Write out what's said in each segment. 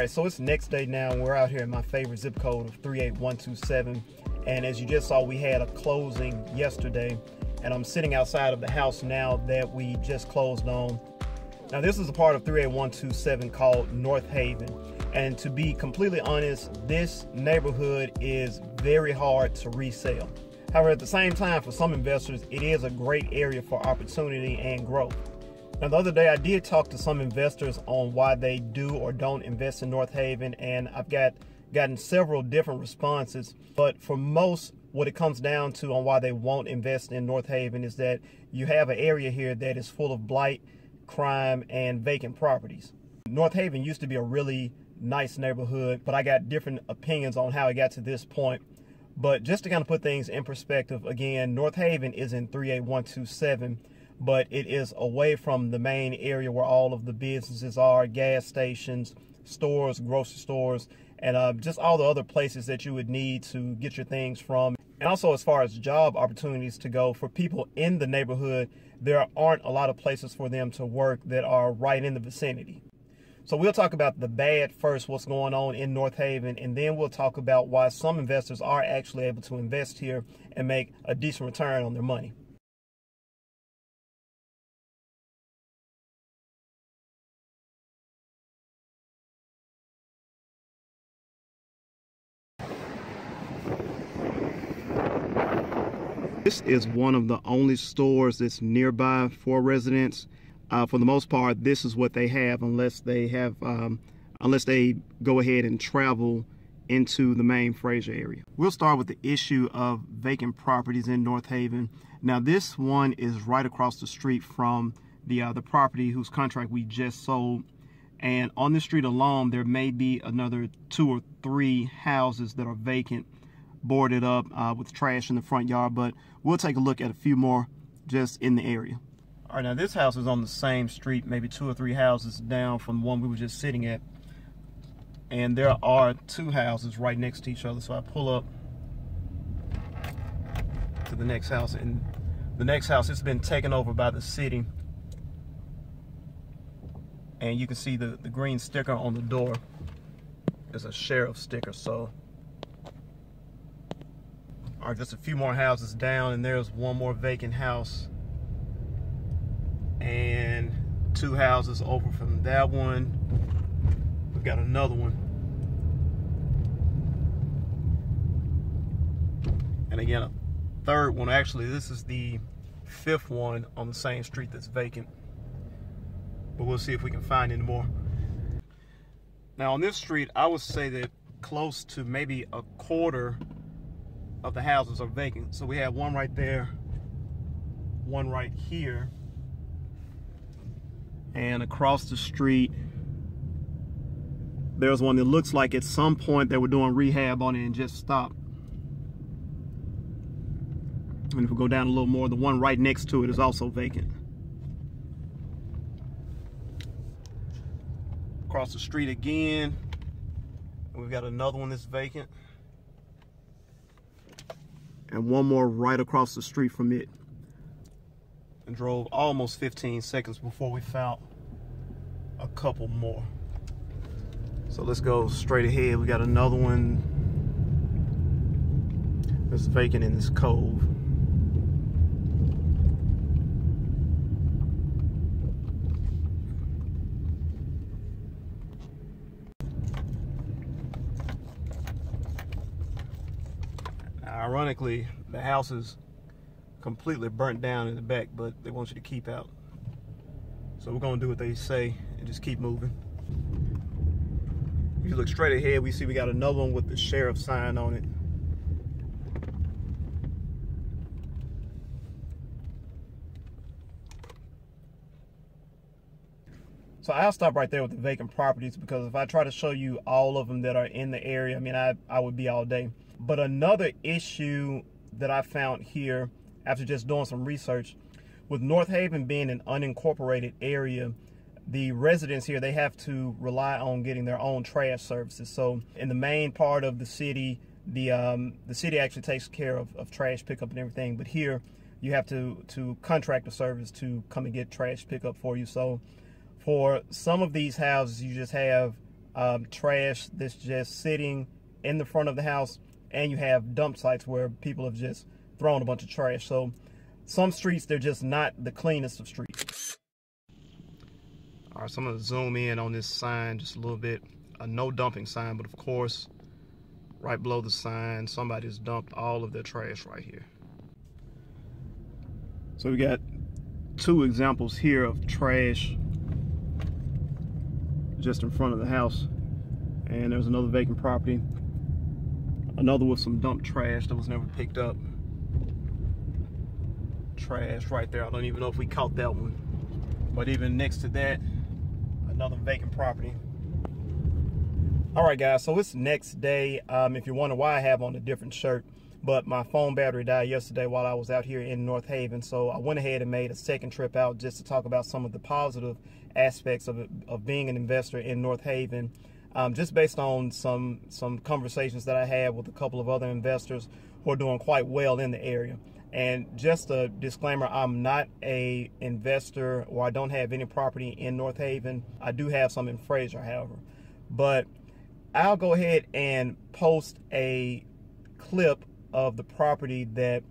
right, so it's next day now. We're out here in my favorite zip code of 38127. And as you just saw, we had a closing yesterday. And I'm sitting outside of the house now that we just closed on. Now, this is a part of 38127 called Northaven. And to be completely honest, this neighborhood is very hard to resell. However, at the same time, for some investors, it is a great area for opportunity and growth. Now, the other day I did talk to some investors on why they do or don't invest in Northaven, and I've got gotten several different responses. But for most, what it comes down to on why they won't invest in Northaven is that you have an area here that is full of blight, crime, and vacant properties. Northaven used to be a really nice neighborhood, but I got different opinions on how it got to this point. But just to kind of put things in perspective, again, Northaven is in 38127 but it is away from the main area where all of the businesses are, gas stations, stores, grocery stores, and uh, just all the other places that you would need to get your things from. And also as far as job opportunities to go for people in the neighborhood, there aren't a lot of places for them to work that are right in the vicinity. So we'll talk about the bad first, what's going on in Northaven, and then we'll talk about why some investors are actually able to invest here and make a decent return on their money. This is one of the only stores that's nearby for residents. Uh, for the most part, this is what they have unless they have, um, unless they go ahead and travel into the main Frayser area. We'll start with the issue of vacant properties in Northaven. Now this one is right across the street from the, uh, the property whose contract we just sold. And on this street alone, there may be another two or three houses that are vacant boarded up uh, with trash in the front yard, but we'll take a look at a few more just in the area. All right, now this house is on the same street, maybe two or three houses down from the one we were just sitting at. And there are two houses right next to each other. So I pull up to the next house and the next house it's been taken over by the city. And you can see the, the green sticker on the door is a sheriff sticker. So are just a few more houses down and there's one more vacant house. And two houses over from that one. We've got another one. And again a third one. Actually this is the fifth one on the same street that's vacant. But we'll see if we can find any more. Now on this street I would say that close to maybe a quarter of the houses are vacant. So we have one right there, one right here, and across the street, there's one that looks like at some point they were doing rehab on it and just stopped. And if we go down a little more, the one right next to it is also vacant. Across the street again, we've got another one that's vacant and one more right across the street from it. And drove almost 15 seconds before we found a couple more. So let's go straight ahead. We got another one that's vacant in this cove. Ironically, the house is completely burnt down in the back, but they want you to keep out. So we're gonna do what they say and just keep moving. If you look straight ahead, we see we got another one with the sheriff sign on it. So I'll stop right there with the vacant properties because if I try to show you all of them that are in the area, I mean, I, I would be all day. But another issue that I found here after just doing some research, with Northaven being an unincorporated area, the residents here, they have to rely on getting their own trash services. So in the main part of the city, the um, the city actually takes care of, of trash pickup and everything. But here, you have to, to contract a service to come and get trash pickup for you. So for some of these houses, you just have um, trash that's just sitting in the front of the house, and you have dump sites where people have just thrown a bunch of trash. So some streets, they're just not the cleanest of streets. All right, so I'm gonna zoom in on this sign just a little bit. A no dumping sign, but of course, right below the sign, somebody's dumped all of their trash right here. So we got two examples here of trash just in front of the house. And there's another vacant property. Another with some dump trash that was never picked up. Trash right there. I don't even know if we caught that one. But even next to that, another vacant property. All right, guys, so it's next day. Um, if you wonder why I have on a different shirt, but my phone battery died yesterday while I was out here in Northaven. So I went ahead and made a second trip out just to talk about some of the positive aspects of, of being an investor in Northaven. Um, just based on some some conversations that I had with a couple of other investors who are doing quite well in the area. And just a disclaimer, I'm not a investor or I don't have any property in Northaven. I do have some in Frayser, however. But I'll go ahead and post a clip of the property that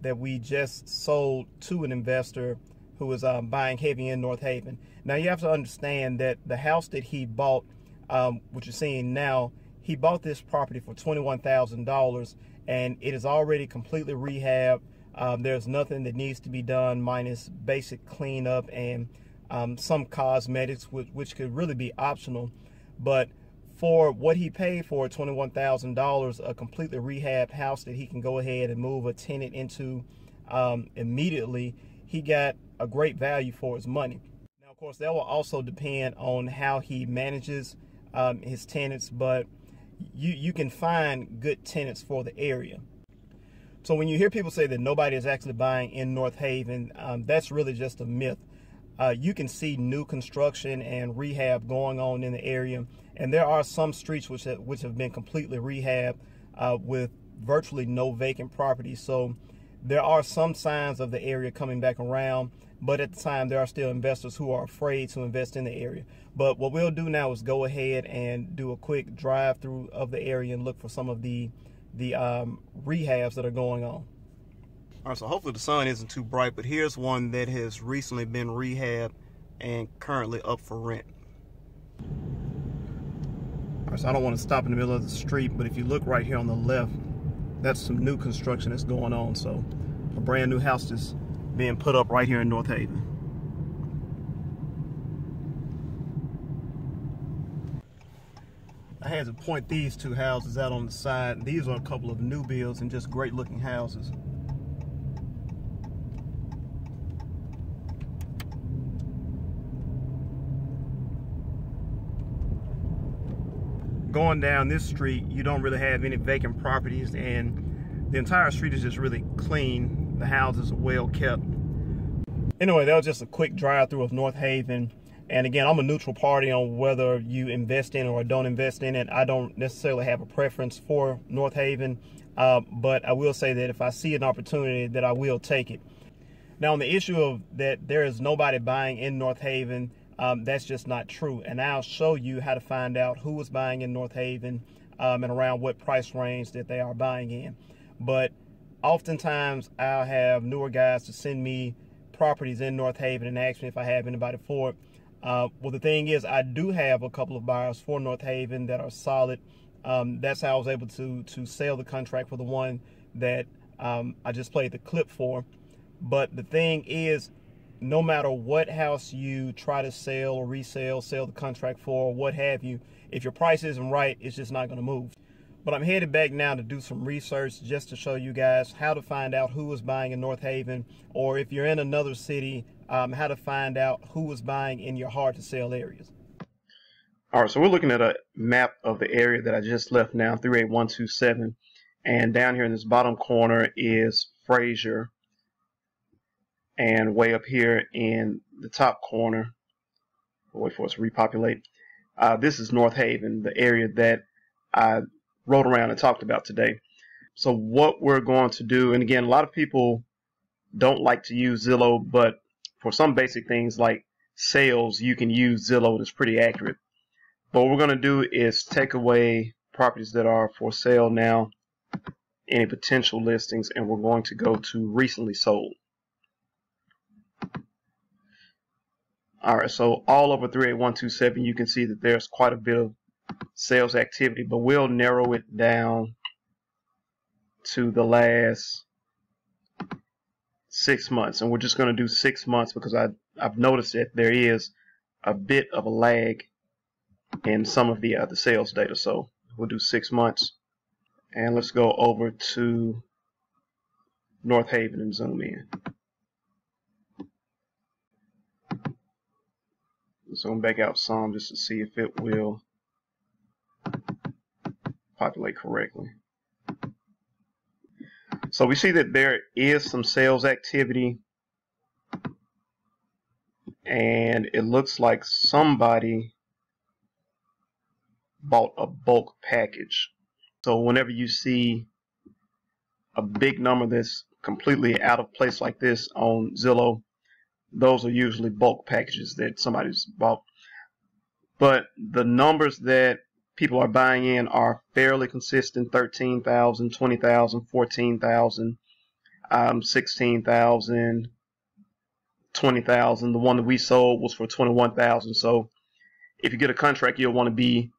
that we just sold to an investor who was um, buying heavy in Northaven. Now you have to understand that the house that he bought, um, which you're seeing now, he bought this property for $21,000 and it is already completely rehabbed. Um, there's nothing that needs to be done minus basic cleanup and um, some cosmetics, which, which could really be optional. But for what he paid for $21,000, a completely rehabbed house that he can go ahead and move a tenant into um, immediately, he got a great value for his money. Now, of course, that will also depend on how he manages um, his tenants, but you, you can find good tenants for the area. So when you hear people say that nobody is actually buying in Northaven, um, that's really just a myth. Uh, you can see new construction and rehab going on in the area, and there are some streets which have, which have been completely rehabbed uh, with virtually no vacant property. So there are some signs of the area coming back around, but at the time there are still investors who are afraid to invest in the area. But what we'll do now is go ahead and do a quick drive through of the area and look for some of the the um, rehabs that are going on. All right, so hopefully the sun isn't too bright, but here's one that has recently been rehabbed and currently up for rent. All right, so I don't want to stop in the middle of the street, but if you look right here on the left, that's some new construction that's going on. So a brand new house is being put up right here in Northaven. I had to point these two houses out on the side. These are a couple of new builds and just great looking houses. Going down this street, you don't really have any vacant properties and the entire street is just really clean. The houses are well kept. Anyway, that was just a quick drive through of Northaven. And again, I'm a neutral party on whether you invest in or don't invest in it. I don't necessarily have a preference for Northaven, uh, but I will say that if I see an opportunity, that I will take it. Now, on the issue of that there is nobody buying in Northaven, um, that's just not true. And I'll show you how to find out who is buying in Northaven um, and around what price range that they are buying in. But oftentimes, I'll have newer guys to send me properties in Northaven and ask me if I have anybody for it. Uh, well, the thing is, I do have a couple of buyers for Northaven that are solid. Um, that's how I was able to to sell the contract for the one that um, I just played the clip for. But the thing is, no matter what house you try to sell or resell, sell the contract for, or what have you, if your price isn't right, it's just not going to move. But I'm headed back now to do some research just to show you guys how to find out who is buying in Northaven, or if you're in another city, um, how to find out who is buying in your hard to sell areas. All right, so we're looking at a map of the area that I just left now, 38127. And down here in this bottom corner is Frayser. And way up here in the top corner, wait for us to repopulate, uh, this is Northaven, the area that I rode around and talked about today. So what we're going to do, and again, a lot of people don't like to use Zillow, but for some basic things like sales, you can use Zillow. It's pretty accurate. But what we're going to do is take away properties that are for sale now, any potential listings, and we're going to go to recently sold. All right, so all over 38127, you can see that there's quite a bit of sales activity, but we'll narrow it down to the last six months. And we're just going to do six months because I, I've noticed that there is a bit of a lag in some of the, the sales data. So we'll do six months. And let's go over to Northaven and zoom in. zoom back out some just to see if it will populate correctly. So we see that there is some sales activity and it looks like somebody bought a bulk package. So whenever you see a big number that's completely out of place like this on Zillow, those are usually bulk packages that somebody's bought. But the numbers that people are buying in are fairly consistent 13,000, 20,000, 14,000, um, 16,000, 20,000. The one that we sold was for 21,000. So if you get a contract, you'll want to be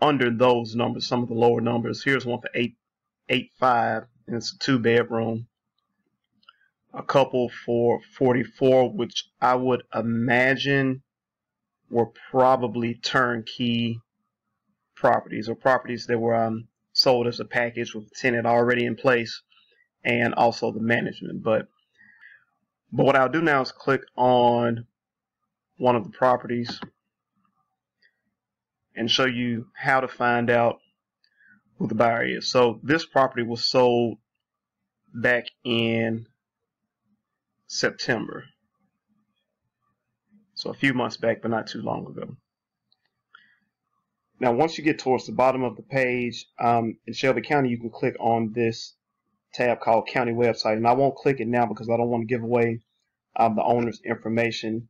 under those numbers, some of the lower numbers. Here's one for eight, eight five, and it's a two bedroom a couple for 44, which I would imagine were probably turnkey properties or properties that were um, sold as a package with a tenant already in place and also the management. But but what I'll do now is click on one of the properties and show you how to find out who the buyer is. So this property was sold back in September. So a few months back, but not too long ago. Now, once you get towards the bottom of the page, um, in Shelby County, you can click on this tab called County Website. And I won't click it now because I don't want to give away um, the owner's information.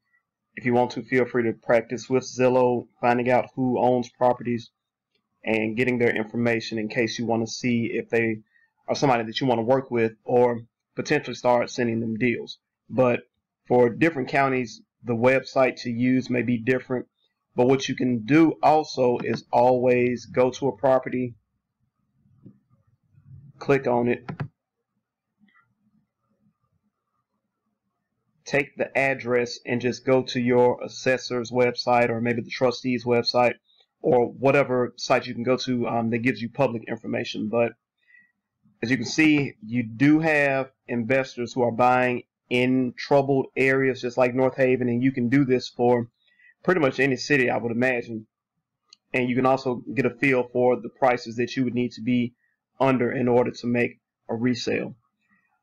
If you want to, feel free to practice with Zillow, finding out who owns properties and getting their information in case you want to see if they are somebody that you want to work with or potentially start sending them deals. But for different counties, the website to use may be different. But what you can do also is always go to a property, click on it, take the address and just go to your assessor's website or maybe the trustee's website or whatever site you can go to um, that gives you public information. But as you can see, you do have investors who are buying in troubled areas just like Northaven, and you can do this for pretty much any city, I would imagine. And you can also get a feel for the prices that you would need to be under in order to make a resale.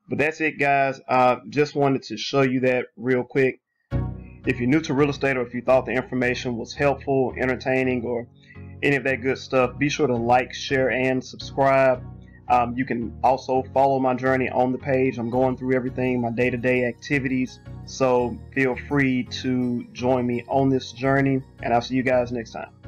But that's it, guys. Uh, just wanted to show you that real quick. If you're new to real estate or if you thought the information was helpful, entertaining, or any of that good stuff, be sure to like, share, and subscribe. Um, you can also follow my journey on the page. I'm going through everything, my day to day activities. So feel free to join me on this journey, and I'll see you guys next time.